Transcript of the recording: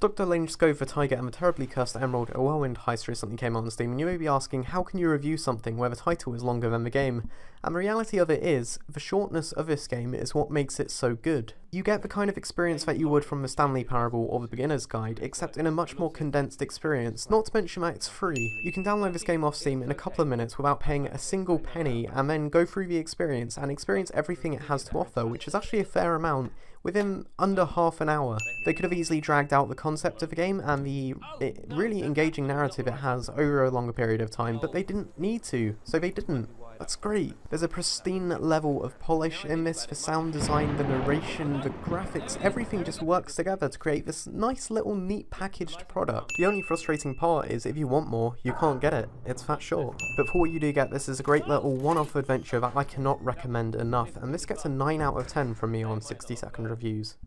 Dr. Langeskov for Tiger and the Terribly Cursed Emerald, a whirlwind heist recently came out on Steam, and you may be asking, how can you review something where the title is longer than the game? And the reality of it is, the shortness of this game is what makes it so good. You get the kind of experience that you would from the Stanley Parable or the Beginner's Guide, except in a much more condensed experience, not to mention that it's free. You can download this game off Steam in a couple of minutes without paying a single penny, and then go through the experience and experience everything it has to offer, which is actually a fair amount, within under half an hour. They could have easily dragged out the concept of the game and the really engaging narrative it has over a longer period of time, but they didn't need to, so they didn't. That's great. There's a pristine level of polish in this, for sound design, the narration, the graphics, everything just works together to create this nice little neat packaged product. The only frustrating part is if you want more, you can't get it. It's that short. But for what you do get, this is a great little one-off adventure that I cannot recommend enough, and this gets a 9 out of 10 from me on 60 second reviews.